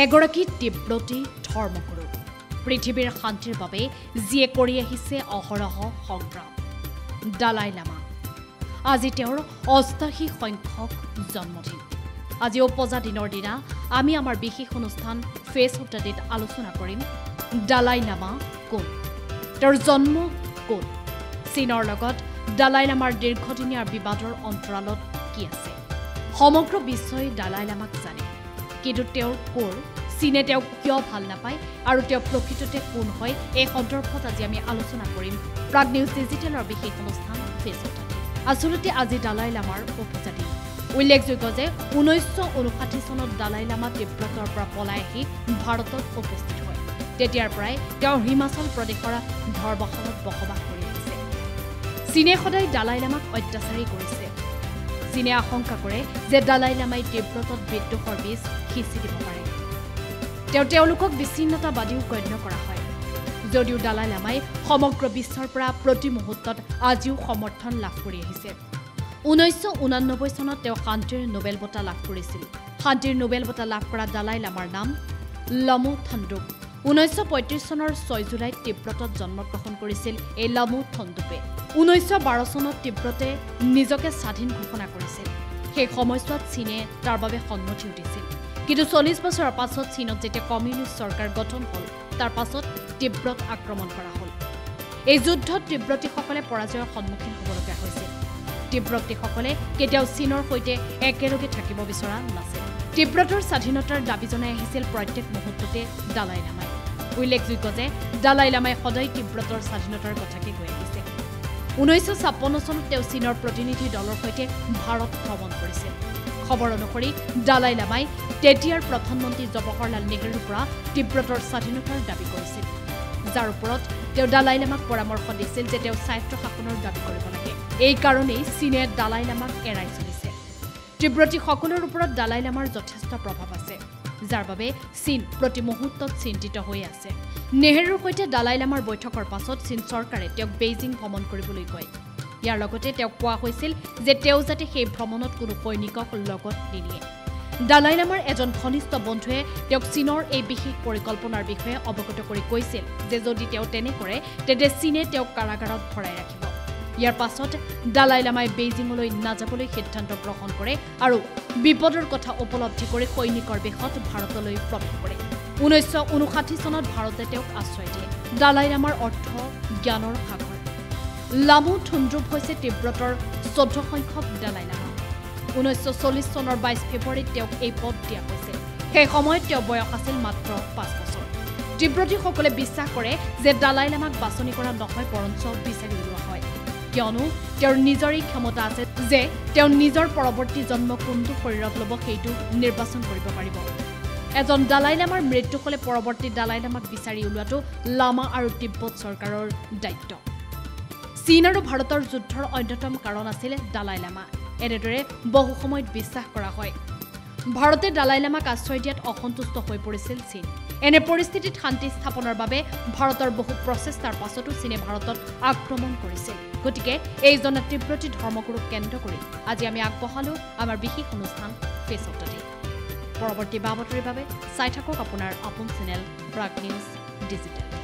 এগৰাকী তীব্ৰতী ধৰ্মগুৰু। পৃথিৱীৰ শান্তিৰ বাবে যিয়ে কৰি আহিছে অহৰহ সংগ্ৰাম। ডালাই লামা আজি তেওঁৰ অষ্টাশী সংখ্যক জন্মদিন। আজি উপজা দিনৰ দিনা আমি আমাৰ বিশেষ অনুষ্ঠান ফেচ অফ আলোচনা কৰিম ডালাই লামা কোন? তেওঁৰ জন্ম কোন? চীনৰ লগত ডালাই লামাৰ দীৰ্ঘদিনীয়া বিবাদৰ অন্তৰালত কি আছে? সমগ্ৰ বিশ্বই ডালাই লামাক জানে। কিন্তু তেওঁৰ কোৰ চীনে তেওঁক কিয় ভাল নাপায় আৰু তেওঁ প্ৰকৃততে কোন হয় এই সন্দৰ্ভত আজি আমি আলোচনা কৰিম। প্ৰাগ নিউজ ডিজিটেলৰ বিশেষ অনুষ্ঠান ফেচবুকত। আচলতে আজি ডালাই লামাৰ উপজা দিন উল্লেখযোগ্য যে ঊনৈছশ ঊনষাঠি চনত ডালাই লামা তিব্বতৰ পৰা পলাই আহি ভাৰতত উপস্থিত হয়। তেতিয়াৰ পৰাই তেওঁ হিমাচল প্ৰদেশৰ ধৰ্মশালত বসবাস কৰি আহিছে। চীনে সদায় ডালাই লামাক অত্যাচাৰী কৰিছে। চীনে আশংকা কৰে যে ডালাই লামাই তিব্বতত বিদ্ৰোহৰ বীজ সিঁচি দিব পাৰে তেওঁ তেওঁলোকক বিচ্ছিন্নতাবাদীও গণ্য কৰা হয়। যদিও ডালাই লামাই সমগ্ৰ বিশ্বৰ পৰা প্ৰতি মুহূৰ্তত আজিও সমৰ্থন লাভ কৰি আহিছে। ঊনৈছশ ঊনানব্বৈ চনত তেওঁ শান্তিৰ নোবেল বঁটা লাভ কৰিছিল। শান্তিৰ নোবেল বঁটা লাভ কৰা ডালাই লামাৰ নাম লমু থণ্ডুপ ঊনৈছশ পঁয়ত্ৰিছ চনৰ ছয় জুলাইত তিব্বতত জন্মগ্ৰহণ কৰিছিল এই লমু থণ্ডুপে ঊনৈছশ বাৰ চনত তিব্বতে নিজকে স্বাধীন ঘোষণা কৰিছিল। সেই সময়ছোৱাত চীনে তাৰ বাবে সন্মতি উঠিছিল। কিন্তু চল্লিছ বছৰৰ পাছত চীনত যেতিয়া কমিউনিষ্ট চৰকাৰ গঠন হ'ল তাৰ পাছত তিব্বত আক্ৰমণ কৰা হ'ল। এই যুদ্ধত তিব্বতীসকলে পৰাজয়ৰ সন্মুখীন হ'বলগীয়া হৈছিল। তিব্বতীসকলে কেতিয়াও চীনৰ সৈতে একেলগে থাকিব বিচৰা নাছিল। তিব্বতৰ স্বাধীনতাৰ দাবী জনাই আহিছিল প্ৰত্যেক মুহূৰ্ততে ডালাই লামাই। উল্লেখযোগ্য যে ডালাই লামাই সদায় তিব্বতৰ স্বাধীনতাৰ কথাকে কৈ আহিছে। ঊনৈছশ ছাপন্ন চনত তেওঁ চীনৰ প্ৰতিনিধি দলৰ সৈতে ভাৰত ভ্ৰমণ কৰিছিল। খবৰ অনুসৰি ডালাই লামাই তেতিয়াৰ প্ৰধানমন্ত্ৰী জৱাহৰলাল নেহৰুৰ পৰা তিব্বতৰ স্বাধীনতাৰ দাবী কৰিছিল। যাৰ ওপৰত তেওঁ ডালাই লামাক পৰামৰ্শ দিছিল যে তেওঁ স্বায়ত্ব শাসনৰ দাবী কৰিব লাগে। এই কাৰণেই চীনে ডালাই লামাক এৰাই চলিছে। তিব্বতীসকলৰ ওপৰত ডালাই লামাৰ যথেষ্ট প্ৰভাৱ আছে যাৰ বাবে চীন প্ৰতি মুহূৰ্তত চিন্তিত হৈ আছে। নেহৰুৰ সৈতে ডালাই লামাৰ বৈঠকৰ পাছত চীন চৰকাৰে তেওঁক বেইজিং ভ্ৰমণ কৰিবলৈ কয়। ইয়াৰ লগতে তেওঁক কোৱা হৈছিল যে তেওঁ যাতে সেই ভ্ৰমণত কোনো সৈনিকক লগত নিনিয়ে। ডালাই লামাৰ এজন ঘনিষ্ঠ বন্ধুৱে তেওঁক চীনৰ এই বিশেষ পৰিকল্পনাৰ বিষয়ে অৱগত কৰি কৈছিল যে যদি তেওঁ তেনে কৰে তেন্তে চীনে তেওঁক কাৰাগাৰত ভৰাই ৰাখিব। ইয়াৰ পাছত ডালাই লামাই বেইজিঙলৈ নাযাবলৈ সিদ্ধান্ত গ্ৰহণ কৰে আৰু বিপদৰ কথা উপলব্ধি কৰি সৈনিকৰ বেশত ভাৰতলৈ প্ৰৱেশ কৰে। ঊনৈছশ ঊনষাঠি চনত ভাৰতে তেওঁক আশ্ৰয় দিয়ে। ডালাই লামাৰ অৰ্থ জ্ঞানৰ সাগৰ। লামু থুণ্ড্ৰুপ হৈছে তিব্বতৰ চৈধ্য সংখ্যক ডালাই লামা ঊনৈছশ চল্লিছ চনৰ বাইছ ফেব্ৰুৱাৰীত তেওঁক এই পদ দিয়া হৈছিল সেই সময়ত তেওঁ বয়স আছিল মাত্ৰ পাঁচ বছৰ। তিব্বতীসকলে বিশ্বাস কৰে যে ডালাই লামাক বাছনি কৰা নহয় বৰঞ্চ বিচাৰি উলিওৱা হয়। কিয়নো তেওঁৰ নিজৰেই ক্ষমতা আছে যে তেওঁ নিজৰ পৰৱৰ্তী জন্ম কোনটো শৰীৰত ল'ব সেইটো নিৰ্বাচন কৰিব পাৰিব। এজন ডালাই লামাৰ মৃত্যু হ'লে পৰৱৰ্তী ডালাই লামাক বিচাৰি উলিওৱাটো লামা আৰু তিব্বত চৰকাৰৰ দায়িত্ব। চীন আৰু ভাৰতৰ যুদ্ধৰ অন্যতম কাৰণ আছিল ডালাই লামা। এনেদৰে বহু সময়ত বিশ্বাস কৰা হয়। ভাৰতে ডালাই লামাক আশ্ৰয় দিয়াত অসন্তুষ্ট হৈ পৰিছিল চীন। এনে পৰিস্থিতিত শান্তি স্থাপনৰ বাবে ভাৰতৰ বহু প্ৰচেষ্টাৰ পাছতো চীনে ভাৰতত আক্ৰমণ কৰিছিল। গতিকে এইজনে তিব্ৰতী ধৰ্মগুৰুক কেন্দ্ৰ কৰি আজি আমি আগবঢ়ালোঁ আমাৰ বিশেষ অনুষ্ঠান ফেচ দ্য ডে পৰৱৰ্তী বা বাতৰিৰ বাবে চাই থাকক আপোনাৰ আপোন চেনেল প্ৰাগ নিউজ ডিজিটেল।